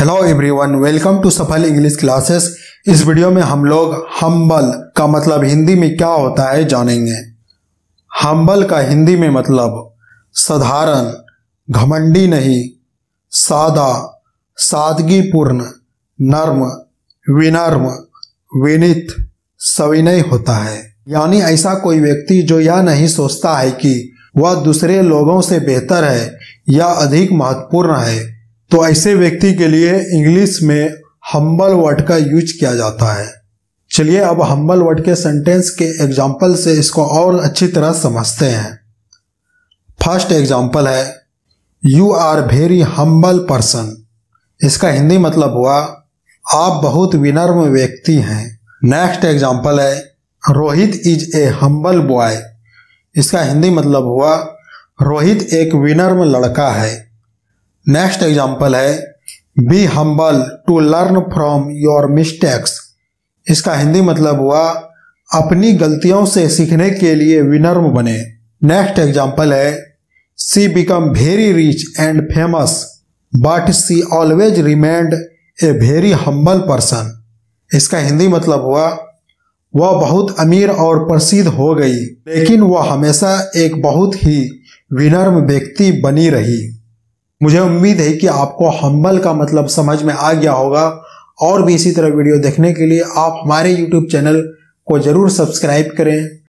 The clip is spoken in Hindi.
Hello everyone welcome to Safal English classes इस वीडियो में हम लोग हम्बल का मतलब हिंदी में क्या होता है जानेंगे। हम्बल का हिंदी में मतलब साधारण, घमंडी नहीं, सादा, सादगीपूर्ण, नर्म, विनर्म, विनित, सविनय होता है। यानी ऐसा कोई व्यक्ति जो यह नहीं सोचता है कि वह दूसरे लोगों से बेहतर है या अधिक महत्वपूर्ण है तो ऐसे व्यक्ति के लिए इंग्लिश में हम्बल वर्ड का यूज़ किया जाता है। चलिए अब हम्बल वर्ड के सेंटेंस के एग्ज़ाम्पल से इसको और अच्छी तरह समझते हैं। फ़र्स्ट एग्ज़ाम्पल है you are very humble person इसका हिंदी मतलब हुआ, आप बहुत विनर्म व्यक्ति हैं। नेक्स्ट एग्ज़ाम्पल है Rohit is a humble boy इसका हिंदी मतलब हुआ, रोहित एक विनर्म लड़का है। नेक्स्ट एग्ज़ाम्पल है be humble to learn from your mistakes इसका हिंदी मतलब हुआ, अपनी गलतियों से सीखने के लिए विनर्म बने। नेक्स्ट एग्ज़ाम्पल है she become very rich and famous but she always remained a very humble person इसका हिंदी मतलब हुआ, वह बहुत अमीर और प्रसिद्ध हो गई, लेकिन वह हमेशा एक बहुत ही विनर्म व्यक्ति बनी रही। मुझे उम्मीद है कि आपको हम्बल का मतलब समझ में आ गया होगा। और भी इसी तरह वीडियो देखने के लिए आप हमारे यूट्यूब चैनल को ज़रूर सब्सक्राइब करें।